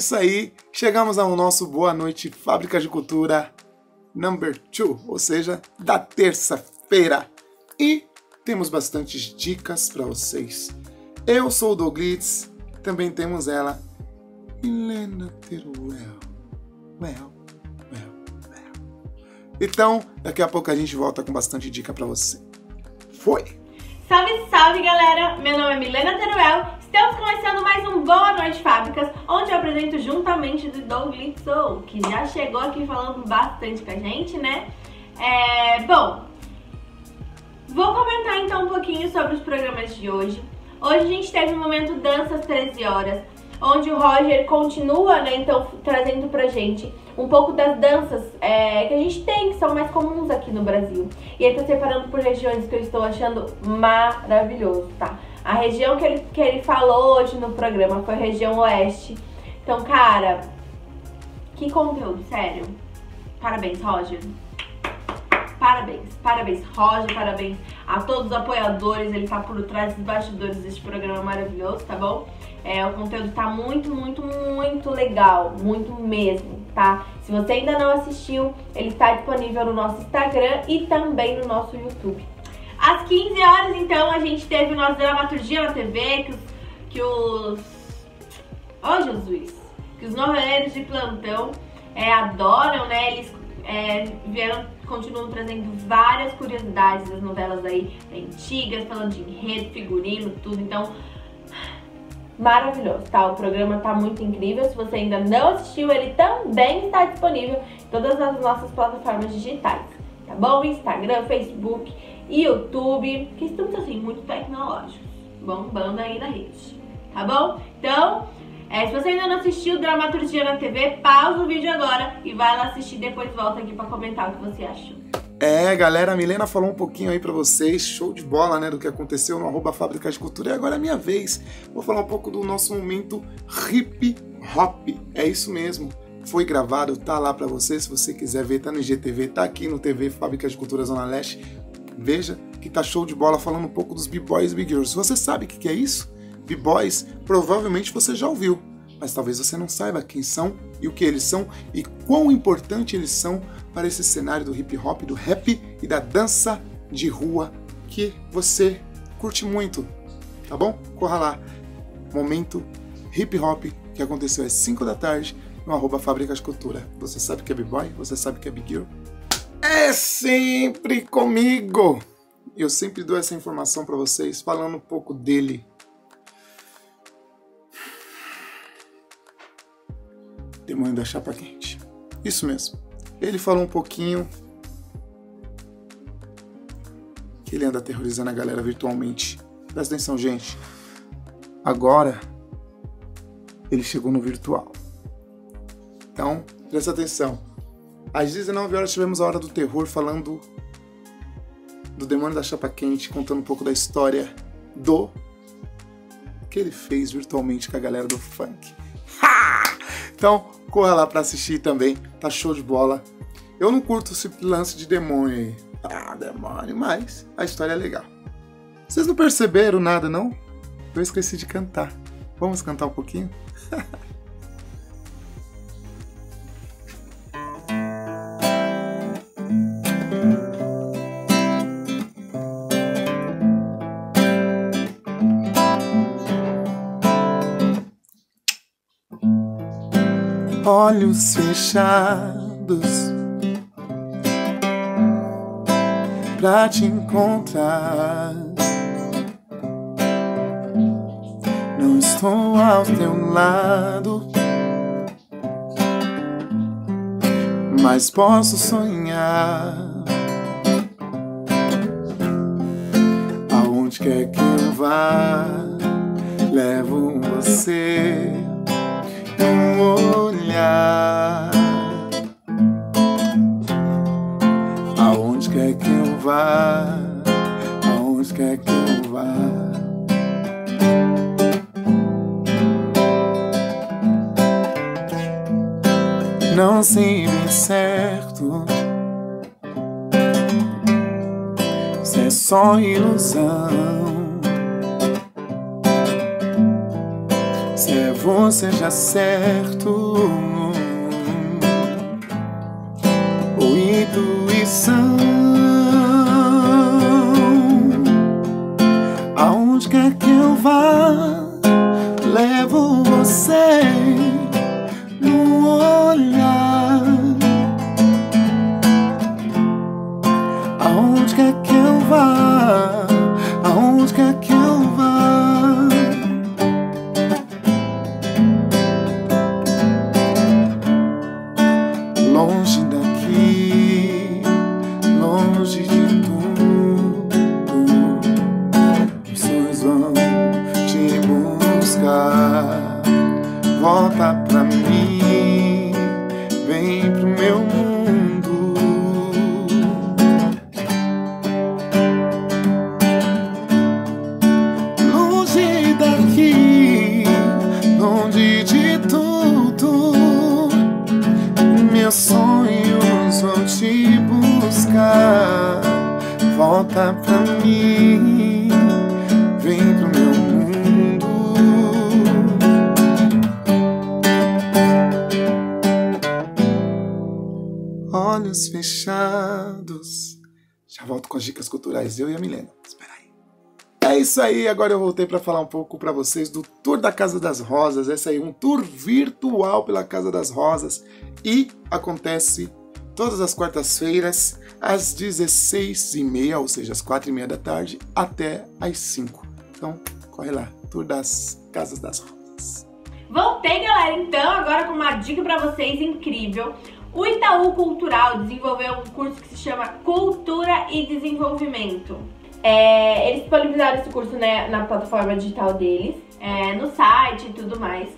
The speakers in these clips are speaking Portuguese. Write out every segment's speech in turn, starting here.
isso aí, chegamos ao nosso Boa Noite Fábrica de Cultura number 2, ou seja, da terça-feira. E temos bastantes dicas para vocês. Eu sou o Douglitz, também temos ela, Helena Teruel. Well, well, well. Então, daqui a pouco a gente volta com bastante dica para você. Foi! Salve, salve galera! Meu nome é Milena Teruel. Estamos começando mais um Boa Noite Fábricas, onde eu apresento juntamente do Doug Little, que já chegou aqui falando bastante com a gente, né? É, bom, vou comentar então um pouquinho sobre os programas de hoje. Hoje a gente teve o um momento Danças 13 Horas, onde o Roger continua, né, então, trazendo pra gente um pouco das danças é, que a gente tem, que são mais comuns aqui no Brasil. E ele tá separando por regiões que eu estou achando maravilhoso, tá? A região que ele, que ele falou hoje no programa foi região oeste. Então, cara, que conteúdo, sério. Parabéns, Roger. Parabéns, parabéns, Roger, parabéns a todos os apoiadores. Ele tá por trás dos bastidores deste programa maravilhoso, tá bom? É, o conteúdo tá muito, muito, muito legal, muito mesmo, tá? Se você ainda não assistiu, ele tá disponível no nosso Instagram e também no nosso YouTube. Às 15 horas, então, a gente teve o nosso Dramaturgia na TV, que os... Que os... Oh, Jesus! Que os noveleiros de plantão é, adoram, né? Eles é, vieram, continuam trazendo várias curiosidades das novelas aí antigas, falando de enredo, figurino, tudo. Então, maravilhoso, tá? O programa tá muito incrível. Se você ainda não assistiu, ele também está disponível em todas as nossas plataformas digitais, tá bom? Instagram, Facebook, YouTube, que estamos assim, muito tecnológicos, bombando aí na rede, tá bom? Então, é, se você ainda não assistiu Dramaturgia na TV, pausa o vídeo agora e vai lá assistir, depois volta aqui para comentar o que você achou. É, galera, a Milena falou um pouquinho aí para vocês, show de bola, né, do que aconteceu no arroba Fábrica de Cultura. E agora é minha vez. Vou falar um pouco do nosso momento hip hop. É isso mesmo. Foi gravado, tá lá para você. Se você quiser ver, tá no IGTV, tá aqui no TV Fábrica de Cultura Zona Leste. Veja que tá show de bola falando um pouco dos B-Boys e B-Girls. Você sabe o que é isso? B-Boys, provavelmente você já ouviu, mas talvez você não saiba quem são e o que eles são e quão importante eles são para esse cenário do hip hop, do rap e da dança de rua que você curte muito, tá bom? Corra lá. Momento hip hop que aconteceu às 5 da tarde no arroba Fábrica de Cultura. Você sabe que é B-Boy? Você sabe que é Big Girl? É sempre comigo! Eu sempre dou essa informação para vocês, falando um pouco dele. Demônio da Chapa Quente. Isso mesmo. Ele falou um pouquinho que ele anda aterrorizando a galera virtualmente. Presta atenção, gente. Agora ele chegou no virtual. Então, presta atenção. Às 19 horas tivemos a hora do terror falando do demônio da chapa quente, contando um pouco da história do que ele fez virtualmente com a galera do funk. Ha! Então, corra lá para assistir também, tá show de bola. Eu não curto esse lance de demônio aí. Ah, demônio, mas a história é legal. Vocês não perceberam nada, não? Eu esqueci de cantar. Vamos cantar um pouquinho? olhos fechados pra te encontrar. Não estou ao teu lado, mas posso sonhar. Aonde quer que eu vá, levo você um Aonde quer que eu vá, aonde quer que eu vá. Não bem certo se é só ilusão você já certo. Ou intuição. Aonde quer que eu vá Pra mim, vem pro meu mundo. Olhos fechados. Já volto com as dicas culturais, eu e a Milena. Espera aí. É isso aí, agora eu voltei para falar um pouco para vocês do Tour da Casa das Rosas. Esse aí, um tour virtual pela Casa das Rosas e acontece todas as quartas-feiras às 16h30, ou seja, às 4h30 da tarde, até às 5 Então, corre lá, Tour das Casas das Rosas. Voltei, galera, então, agora com uma dica pra vocês incrível. O Itaú Cultural desenvolveu um curso que se chama Cultura e Desenvolvimento. É, eles disponibilizaram esse curso né, na plataforma digital deles, é, no site e tudo mais.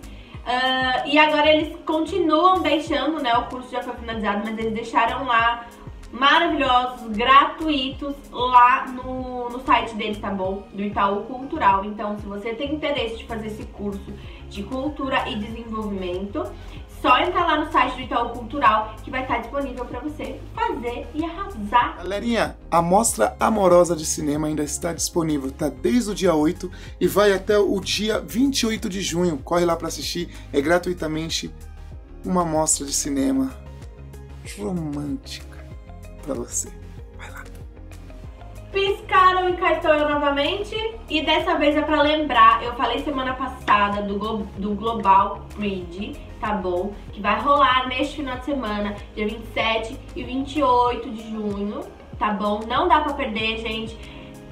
Ah, e agora eles continuam deixando, né? O curso já foi finalizado, mas eles deixaram lá maravilhosos, gratuitos lá no, no site deles, tá bom? Do Itaú Cultural. Então, se você tem interesse de fazer esse curso de cultura e desenvolvimento, só entrar lá no site do Itaú Cultural que vai estar disponível para você fazer e arrasar. Galerinha, a Mostra Amorosa de Cinema ainda está disponível, tá desde o dia 8 e vai até o dia 28 de junho. Corre lá para assistir, é gratuitamente uma mostra de cinema romântica para você. Vai lá. Piscaram e cá estou eu novamente. E dessa vez é pra lembrar, eu falei semana passada do, Glo- do Global Bridge, tá bom? Que vai rolar neste final de semana, dia 27 e 28 de junho, tá bom? Não dá pra perder, gente.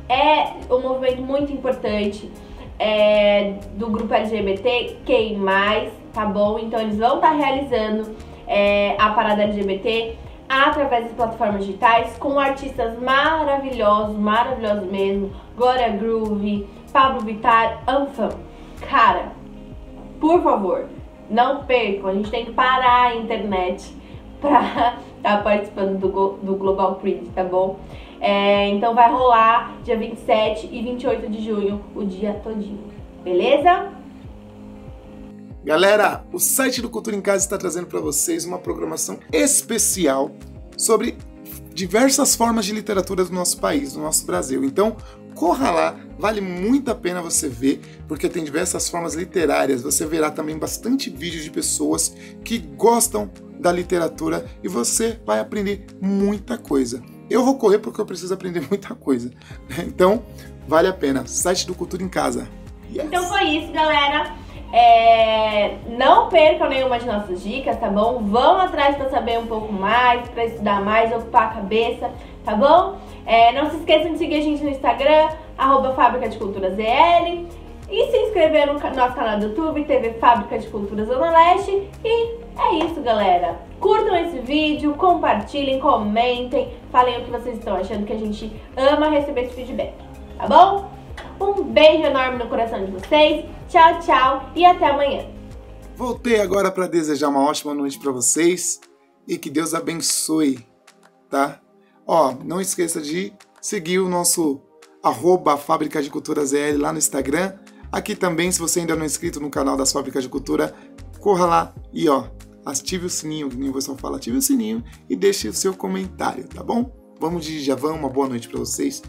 É um movimento muito importante é, do grupo LGBT, quem mais, tá bom? Então eles vão estar realizando é, a parada LGBT através das plataformas digitais com artistas maravilhosos, maravilhosos mesmo, Glória Groove, Pablo Vittar, Anfam. Cara, por favor, não percam, a gente tem que parar a internet pra estar participando do, do Global Print, tá bom? É, então vai rolar dia 27 e 28 de junho, o dia todinho, beleza? Galera, o site do Cultura em Casa está trazendo para vocês uma programação especial sobre diversas formas de literatura do nosso país, do nosso Brasil. Então, corra lá, vale muito a pena você ver, porque tem diversas formas literárias. Você verá também bastante vídeos de pessoas que gostam da literatura e você vai aprender muita coisa. Eu vou correr porque eu preciso aprender muita coisa. Então, vale a pena. Site do Cultura em Casa. Yes. Então foi isso, galera. É, Não percam nenhuma de nossas dicas, tá bom? Vão atrás pra saber um pouco mais, pra estudar mais, ocupar a cabeça, tá bom? É, Não se esqueçam de seguir a gente no Instagram, Fábrica de Cultura ZL. E se inscrever no nosso canal do YouTube, TV Fábrica de Cultura Zona Leste. E é isso, galera. Curtam esse vídeo, compartilhem, comentem, falem o que vocês estão achando, que a gente ama receber esse feedback, tá bom? Um beijo enorme no coração de vocês. Tchau, tchau e até amanhã. Voltei agora para desejar uma ótima noite para vocês e que Deus abençoe, tá? Ó, não esqueça de seguir o nosso arroba Fábrica de Cultura ZL lá no Instagram. Aqui também, se você ainda não é inscrito no canal das Fábricas de Cultura, corra lá e ó, ative o sininho, que nem o pessoal fala, ative o sininho e deixe o seu comentário, tá bom? Vamos de Javan, uma boa noite para vocês.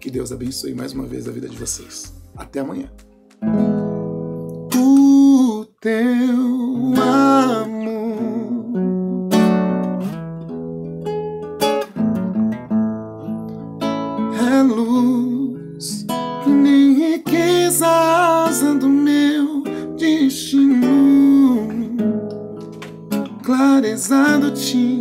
Que Deus abençoe mais uma vez a vida de vocês. Até amanhã teu amor. É luz que nem riqueza asa do meu destino, clarezado te.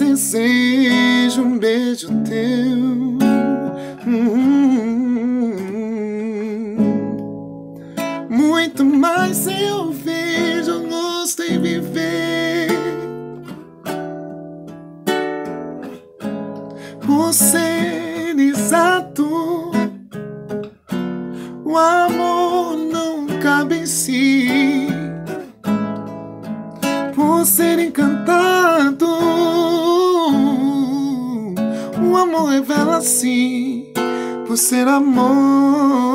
desejo um beijo teu. assim por ser amor.